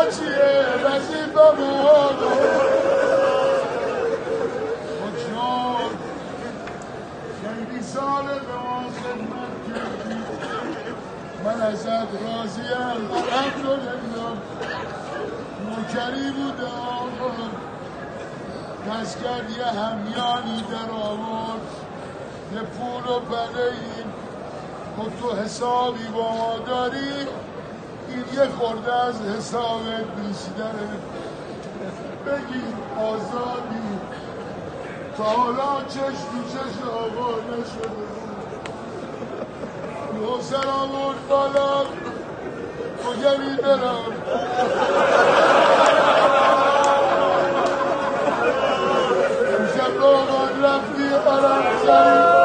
ما چیه وظیفه ما جان خیلی سال به ما خدمت کردی. من ازت راضیم الحمدلله. نوکری بوده آقا. یه همیانی در آورد. یه پول و بده این گفت تو حسابی با ما داری؟ یه خورده از حسابت بیشتره بگیر آزادی. تا حالا چشم تو چشم آقا نشده یه سر آورد بالا. کجایی برم. با من رفتی حرم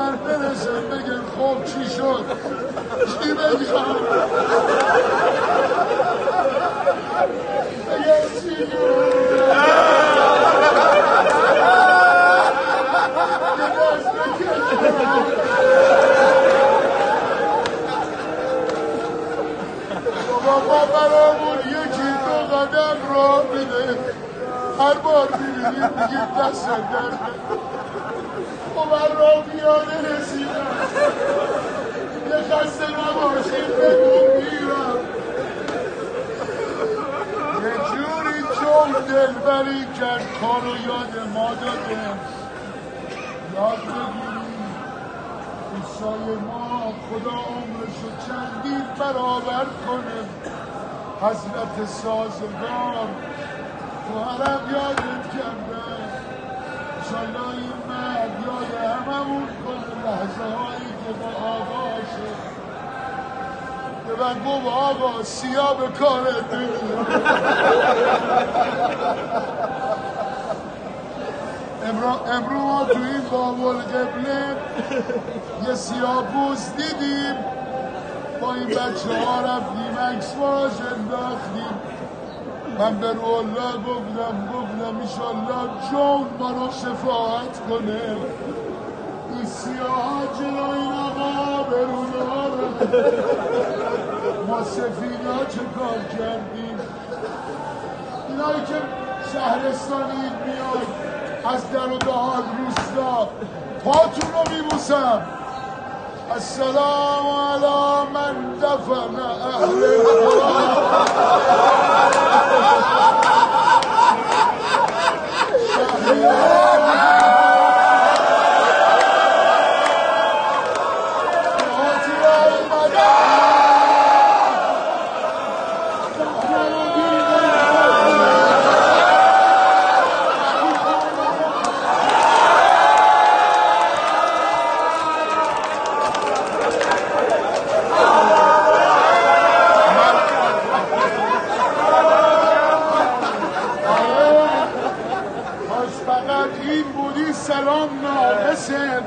منتظرم برسم بگم خب چی شد؟ چی بگم؟ بگم چی. بابا برامون یکی دو قدم راه میده هر بار می‌بینیم میگیم دست من راه پیاده رسیدم. یه خسته نباشید بگو میرم. یه جوری چون دلبری کرد. کارو یاد ما داده یاد بگیریم. عیسای ما خدا عمرشو چندین برابر کنه. حضرت سازگار تو یادت کرده. انشالله این مرد یاد هممون کنه لحظه هایی که با آقاشه به من گفت آقا سیاه به کارت امرو ما تو این بابل قبله یه سیاه پوست دیدیم. با این بچه ها رفتیم عکس باش انداختیم من به الله گفتم گفتم ایشالله جون ما رو شفاعت کنه. این سیاه ها جلو این آقا ما سفید ها چه کار کردیم؟ اینایی که شهرستانی میاد از در و دهات روستا پاتون رو میبوسم. السلام علی من دفن اهل کاش فقط این بودی سلام ناقصه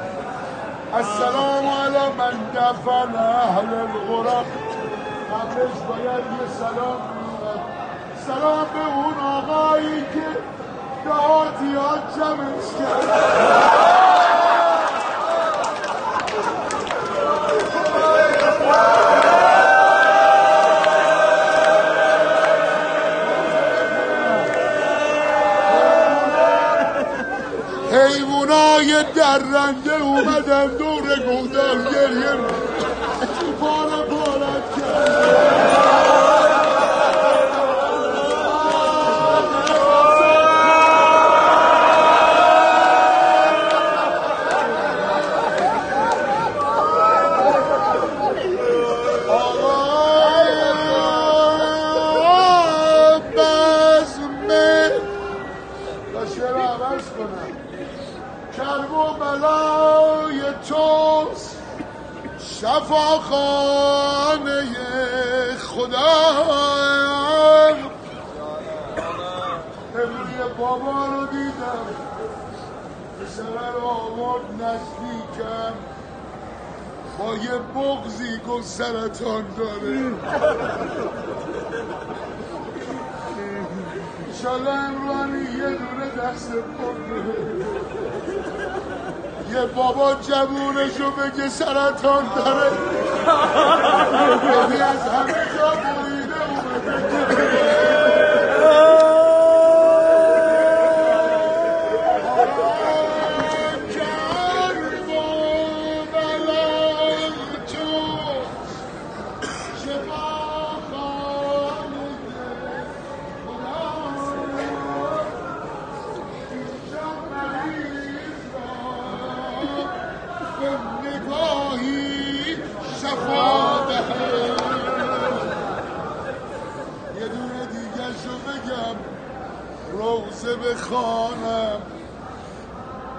السلام علی من دفن اهل الغرب قبلش باید یه سلام سلام به اون آقایی که دهاتی ها جمعش کرد. حیوانای درنده اومدن دور گودال گریه Yeah. خدا امروی بابا رو دیدم. پسره را آورد نزدیکم. با یه بغزی گفت سرطان داره. امرانی یه دونه دست یه بابا جوونشو بگه سرطان داره. از همه جا بخوانم.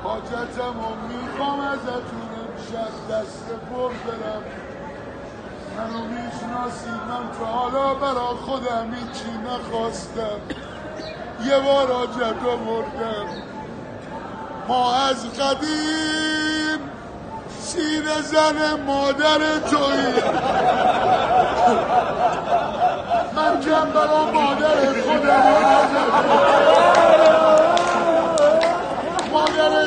حاجتم و می‌خوام ازتون امشب دست پر برم. منو می‌شناسید من تا حالا برا خودم هیچی نخواستم. یه بار حاجت مردم ما از قدیم سینه زن مادر توی من برا مادر خودم مادر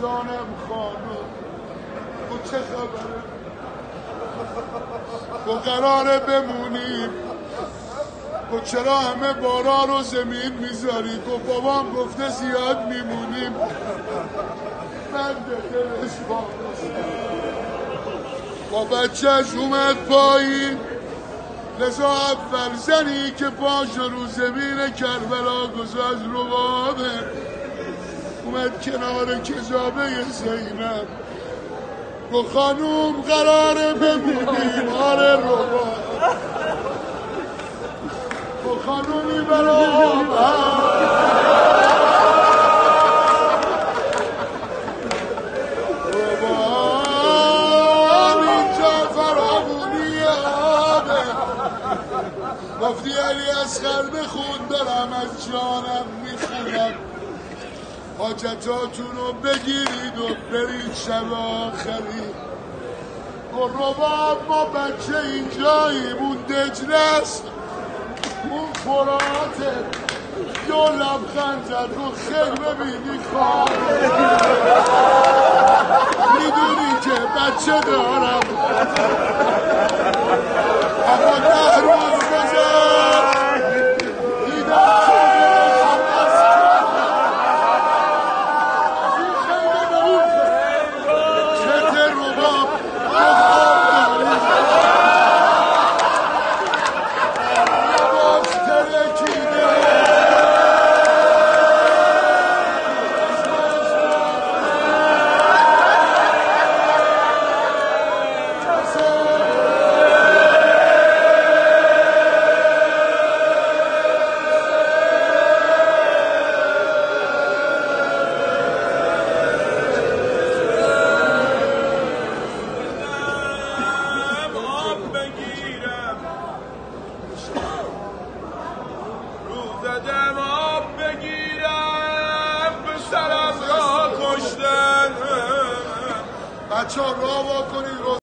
جانم خانم. و چه خبره؟ و قراره بمونیم و چرا همه بارا رو زمین می‌ذاری؟ و بابام گفته زیاد میمونیم من دلش با بچهش اومد پایین. لذا اول زنی که پاش رو زمین کربلا گذاشت رو بابه اومد کنار کجابه زینب. گو خانوم قراره بمونیم آره رو گو خانومی برام حاجتاتون رو بگیرید و برید شب آخری. و روباب ما بچه اینجاییم اون دجلس اون فراته دو لبخند زد و خیر ببینی خواه می‌دونی که بچه دارم.